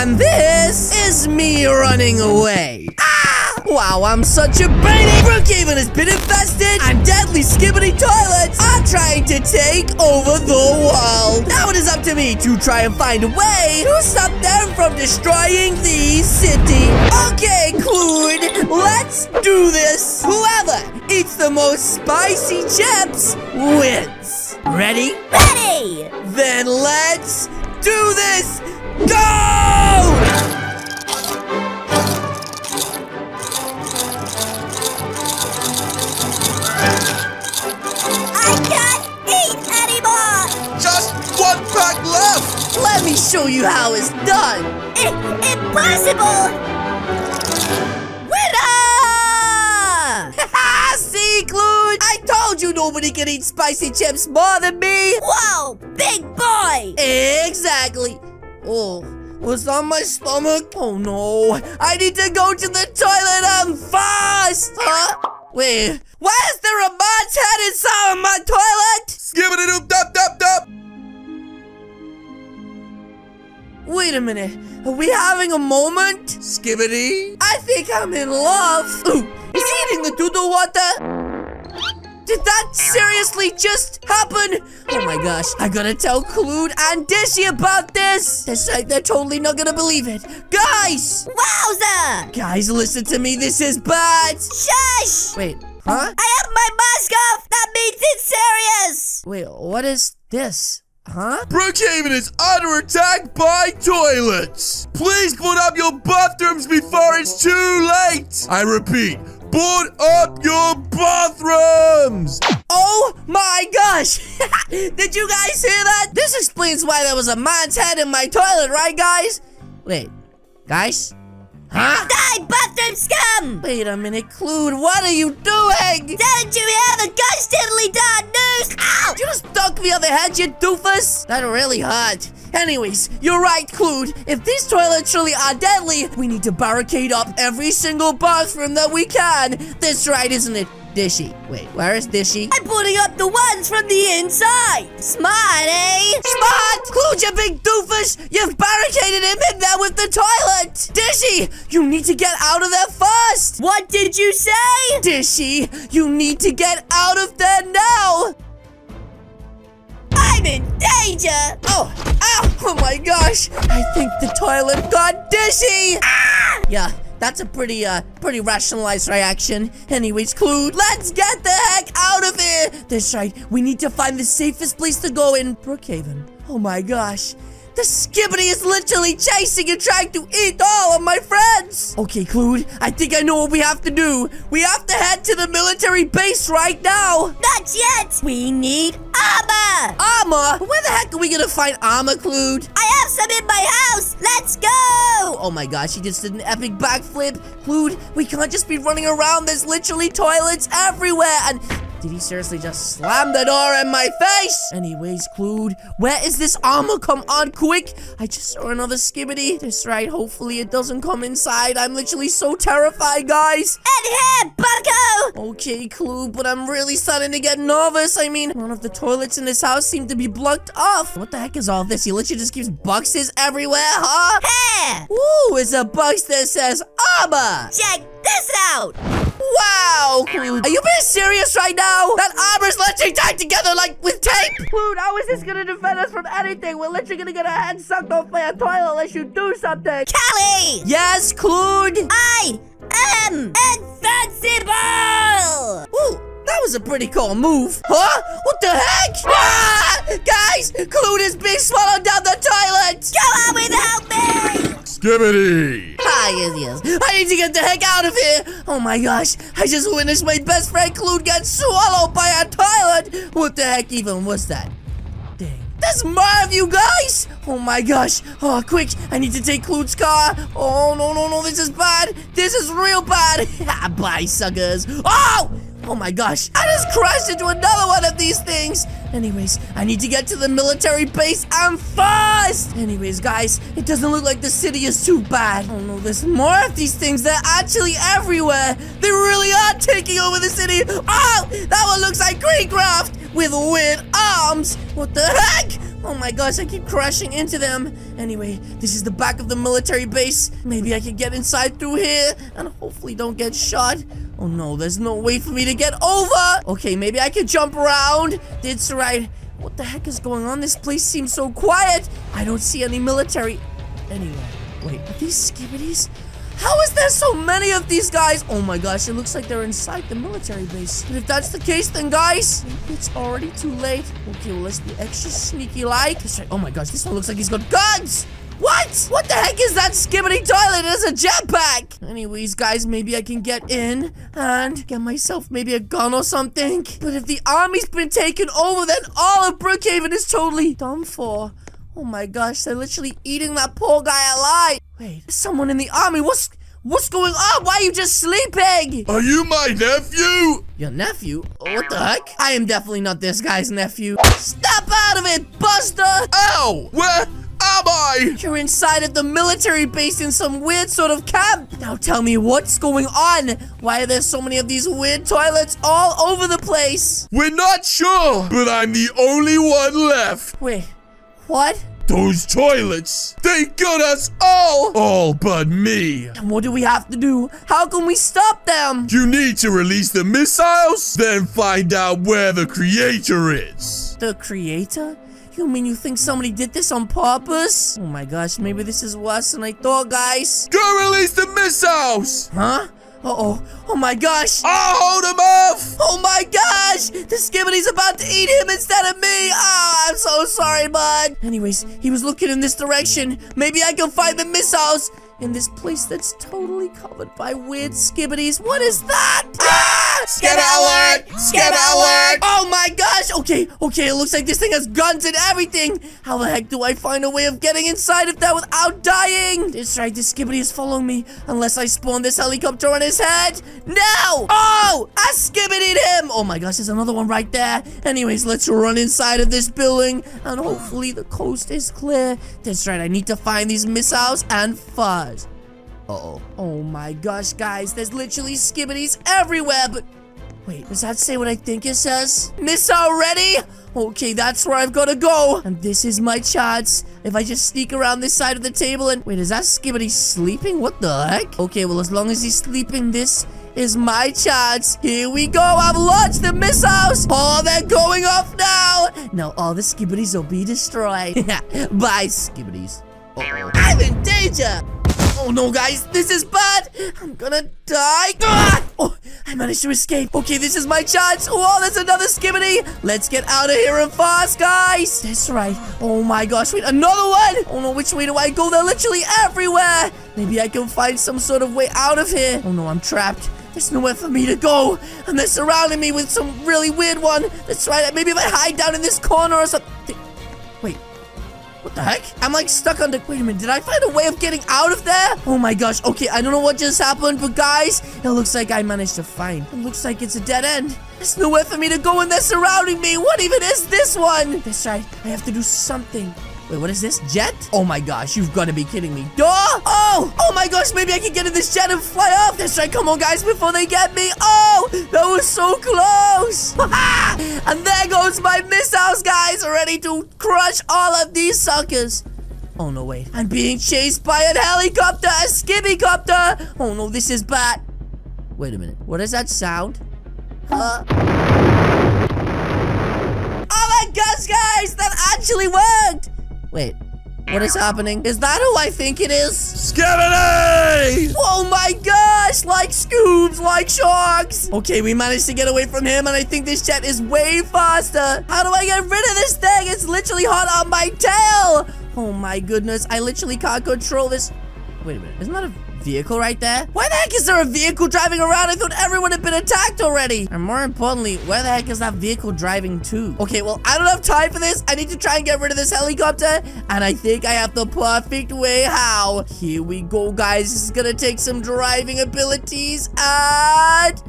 And this is me running away. Ah! Wow, I'm such a brainy. Brookhaven has been infested, and deadly skibidi toilets are trying to take over the world. Now it is up to me to try and find a way to stop them from destroying the city. Okay, Clued, let's do this. Whoever eats the most spicy chips wins. Ready? Ready! Then let's do this! Go! I can't eat anymore! Just one pack left! Let me show you how it's done! I impossible! Winner! See, Clued? I told you nobody can eat spicy chips more than me! Whoa! Big boy! Exactly! Oh, what's on my stomach? Oh no, I need to go to the toilet and fast! Huh? Wait, why is there a man's head inside of my toilet? Skibidi doop dop dop dop! Wait a minute, are we having a moment? Skibidi? I think I'm in love. Ooh, is he eating the doodle water? Did that seriously just happen? Oh my gosh, I gotta tell Clued and Dishy about this. This like they're totally not gonna believe it. Guys! Wowza! Guys, listen to me, this is bad. Shush! Wait, huh? I have my mask off! That means it's serious! Wait, what is this? Huh? Brookhaven is under attack by toilets! Please board up your bathrooms before it's too late! I repeat, board up your bathrooms! Oh my gosh! Did you guys hear that? This explains why there was a man's head in my toilet, right, guys? Wait, guys? Huh? Die, bathroom scum! Wait a minute, Clued, what are you doing? Didn't you hear the ghost diddly dad news? Ow! Did you just dunk me on the head, you doofus? That really hurt. Anyways, you're right, Clued. If these toilets truly are deadly, we need to barricade up every single bathroom that we can. That's right, isn't it, Dishy? Wait, where is Dishy? I'm putting up the ones from the inside! Smart, eh? Smart! Clued, you big doofus! You've barricaded him in there with the toilet! Dishy, you need to get out of there first! What did you say? Dishy, you need to get out of there now! I'm in danger! Oh, ow, oh my gosh! I think the toilet got Dishy! Ah! Yeah, that's a pretty, uh, pretty rationalized reaction. Anyways, Clued, let's get the heck out of here! That's right, we need to find the safest place to go in Brookhaven. Oh my gosh. The Skibidi is literally chasing and trying to eat all of my friends! Okay, Clued, I think I know what we have to do. We have to head to the military base right now! Not yet! We need armor! Armor? Where the heck are we gonna find armor, Clued? I have some in my house! Let's go! Oh my gosh, he just did an epic backflip. Clued, we can't just be running around. There's literally toilets everywhere. And did he seriously just slam the door in my face? Anyways, Clued, where is this armor? Come on, quick. I just saw another skibidi. That's right. Hopefully it doesn't come inside. I'm literally so terrified, guys. And here, Bucko! Okay, Clue, but I'm really starting to get nervous. I mean, one of the toilets in this house seem to be blocked off. What the heck is all this? He literally just keeps boxes everywhere, huh? Here! Ooh, it's a box that says armor. Check this out! Wow, Clue. Are you being serious right now? That armor's literally tied together like with tape. Clue, how is this gonna defend us from anything? We're literally gonna get our heads sucked off by a toilet unless you do something. Callie! Yes, Clue. I am invincible! Ooh, that was a pretty cool move. Huh? What the heck? Ah! Guys, Clued is being swallowed down the toilet. Go on without me! Skibidi! Yes, yes. I need to get the heck out of here. Oh my gosh. I just witnessed my best friend Clue get swallowed by a toilet. What the heck even was that? Dang. That's of you guys! Oh my gosh. Oh, quick. I need to take Clue's car. Oh, no, no, no. This is bad. This is real bad. Bye, suckers. Oh! Oh my gosh, I just crashed into another one of these things! Anyways, I need to get to the military base and fast! Anyways, guys, it doesn't look like the city is too bad. Oh no, there's more of these things. They're actually everywhere. They really are taking over the city. Oh, that one looks like Greencraft with weird arms. What the heck? Oh my gosh, I keep crashing into them. Anyway, this is the back of the military base. Maybe I can get inside through here and hopefully don't get shot. Oh no, there's no way for me to get over. Okay, maybe I can jump around. That's right. What the heck is going on? This place seems so quiet. I don't see any military anywhere. Wait, are these skibidis? How is there so many of these guys? Oh my gosh, it looks like they're inside the military base. But if that's the case, then guys, it's already too late. Okay, well, let's be extra sneaky like. Oh my gosh, this one looks like he's got guns. What? What the heck is that skibidi toilet? It is a jetpack. Anyways, guys, maybe I can get in and get myself maybe a gun or something. But if the army's been taken over, then all of Brookhaven is totally done for. Oh my gosh, they're literally eating that poor guy alive. Wait, there's someone in the army. What's what's going on? Why are you just sleeping? Are you my nephew? Your nephew? What the heck? I am definitely not this guy's nephew. Step out of it, Buster! Ow! Where am I? You're inside of the military base in some weird sort of camp. Now tell me what's going on. Why are there so many of these weird toilets all over the place? We're not sure, but I'm the only one left. Wait, what? Those toilets, they got us all, all but me. And what do we have to do? How can we stop them? You need to release the missiles, then find out where the creator is. The creator? You mean you think somebody did this on purpose? Oh my gosh, maybe this is worse than I thought, guys. Go release the missiles! Huh? Uh-oh. Oh my gosh. I'll hold him off! Oh my gosh! The Skibidi's about to eat him instead of me! Oh, I'm so sorry, bud. Anyways, he was looking in this direction. Maybe I can find the missiles in this place that's totally covered by weird skibidis. What is that? Ah! Skid alert! Skid alert! Oh my gosh! Okay, okay, it looks like this thing has guns and everything. How the heck do I find a way of getting inside of that without dying? That's right, this skibidi is following me unless I spawn this helicopter on his head. No! Oh! I skibidied him! Oh my gosh, there's another one right there. Anyways, let's run inside of this building and hopefully the coast is clear. That's right, I need to find these missiles and fuzz. Uh-oh. Oh my gosh, guys. There's literally skibidis everywhere, but... Wait, does that say what I think it says? Miss already? Okay, that's where I've got to go. And this is my chance. If I just sneak around this side of the table and... Wait, is that Skibidi sleeping? What the heck? Okay, well, as long as he's sleeping, this is my chance. Here we go. I've launched the missiles. Oh, they're going off now. Now all the skibidis will be destroyed. Bye, skibidis. Uh -oh. I'm in danger. Oh no, guys, this is bad. I'm gonna die. Ah! Oh, I managed to escape. Okay, this is my chance. Oh, there's another skibidi. Let's get out of here and fast, guys. That's right. Oh my gosh, wait, another one. Oh no, which way do I go? They're literally everywhere. Maybe I can find some sort of way out of here. Oh no, I'm trapped. There's nowhere for me to go. And they're surrounding me with some really weird one. That's right. Maybe if I hide down in this corner or something. Wait, what the heck? I'm like stuck on the... Wait a minute. Did I find a way of getting out of there? Oh my gosh. Okay, I don't know what just happened, but guys, it looks like I managed to find. It looks like it's a dead end. There's nowhere for me to go and they're surrounding me. What even is this one? That's right. I have to do something. Wait, what is this? Jet? Oh my gosh, you've got to be kidding me. Duh! Oh! Oh my gosh, maybe I can get in this jet and fly off. That's right, come on, guys, before they get me. Oh! That was so close! and there goes my missiles, guys, ready to crush all of these suckers. Oh, no, wait. I'm being chased by a helicopter, a skibby-copter. Oh, no, this is bad. Wait a minute. What is that sound? Huh? Oh my gosh, guys! That actually worked! Wait, what is happening? Is that who I think it is? Skibidi! Oh my gosh! Like scoobs, like sharks! Okay, we managed to get away from him, and I think this jet is way faster. How do I get rid of this thing? It's literally hot on my tail! Oh my goodness, I literally can't control this. Wait a minute, isn't that a vehicle right there? Why the heck is there a vehicle driving around? I thought everyone had been attacked already. And more importantly, where the heck is that vehicle driving to? Okay, well, I don't have time for this. I need to try and get rid of this helicopter. And I think I have the perfect way how. Here we go, guys. This is gonna take some driving abilities. And...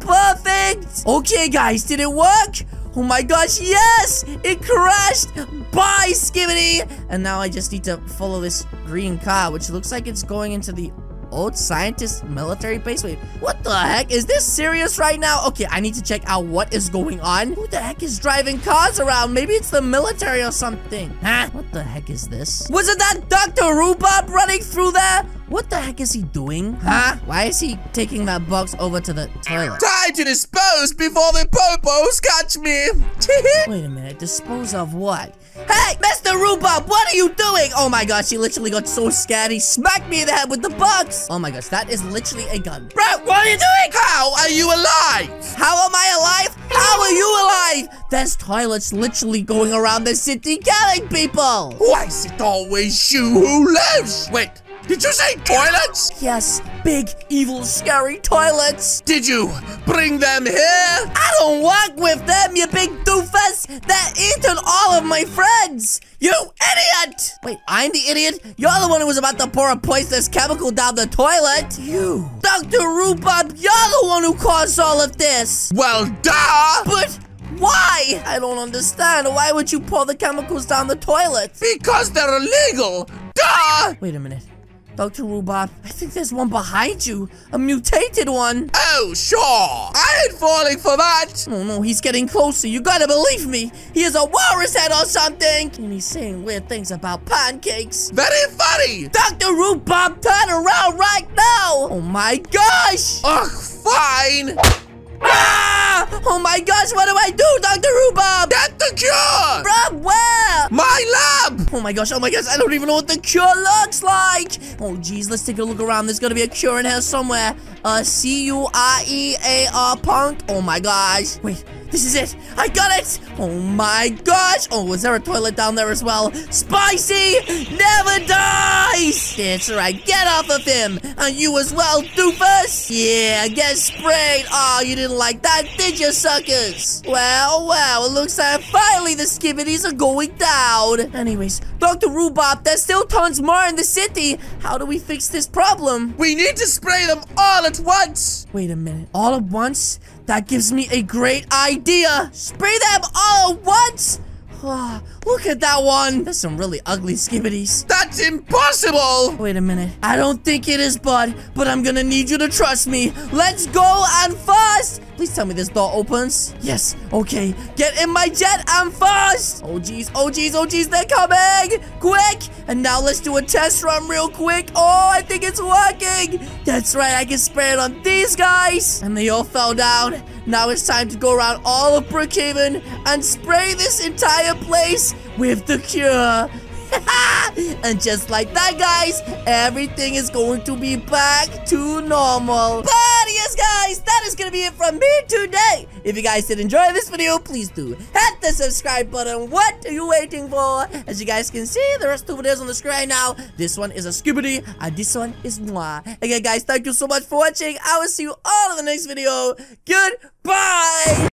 Perfect! Okay, guys, did it work? Oh my gosh, yes! It crashed! Bye, Skibidi! And now I just need to follow this green car, which looks like it's going into the old scientist military base. Wait, what the heck? Is this serious right now? Okay, I need to check out what is going on. Who the heck is driving cars around? Maybe it's the military or something. Huh? What the heck is this? Wasn't that Dr. Rhubarb running through there? What the heck is he doing? Huh? Why is he taking that box over to the toilet? Time to dispose before the popos catch me. Wait a minute, dispose of what? Hey, Mr. Rhubarb, what are you doing? Oh my gosh, he literally got so scared, he smacked me in the head with the box. Oh my gosh, that is literally a gun. Bro, what are you doing? How are you alive? How am I alive? How are you alive? There's toilets literally going around the city killing people. Why is it always you who lives? Wait, did you say toilets? Yes, big, evil, scary toilets. Did you bring them here? I don't walk with them, you big doofus. They're eating all my friends. You idiot! Wait, I'm the idiot? You're the one who was about to pour a poisonous chemical down the toilet. You. Dr. Rhubarb, you're the one who caused all of this. Well, duh! But why? I don't understand. Why would you pour the chemicals down the toilet? Because they're illegal! Duh! Wait a minute. Dr. Rhubarb, I think there's one behind you. A mutated one. Oh, sure. I ain't falling for that. Oh no, he's getting closer. You gotta believe me. He has a walrus head or something. And he's saying weird things about pancakes. Very funny. Dr. Rhubarb, turn around right now. Oh my gosh. Ugh, fine. Ah! Oh my gosh, what do I do, Dr. Rhubarb? Get the cure. From where? My lab. Oh my gosh, oh my gosh, I don't even know what the cure looks like. Oh geez, let's take a look around. There's gotta be a cure in here somewhere. Uh, C-U-R-E-A-R punk. Oh my gosh. Wait, this is it. I got it. Oh my gosh. Oh, was there a toilet down there as well? Spicy never dies. That's right. Get off of him. And you as well, doofus. Yeah, get sprayed. Oh, you didn't like that, did you, suckers? Well, well, it looks like finally the skibidis are going down. Anyways, Dr. Rhubarb, there's still tons more in the city. How do we fix this problem? We need to spray them all at once. Wait a minute. All at once? That gives me a great idea. Spray them all at once. Look at that one. There's some really ugly skibidis. That's impossible. Wait a minute. I don't think it is, bud, but I'm gonna need you to trust me. Let's go and fast. Please tell me this door opens. Yes. Okay. Get in my jet and fast. Oh, jeez. Oh, jeez. Oh, jeez. They're coming. Quick. And now let's do a test run real quick. Oh, I think it's working. That's right. I can spray it on these guys. And they all fell down. Now it's time to go around all of Brookhaven and spray this entire place with the cure. and just like that, guys, everything is going to be back to normal. But yes, guys, that is going to be it from me today. If you guys did enjoy this video, please do hit the subscribe button. What are you waiting for? As you guys can see, the rest of the videos on the screen right now. This one is a Skibidi, and this one is moi. Again, guys, thank you so much for watching. I will see you all in the next video. Goodbye.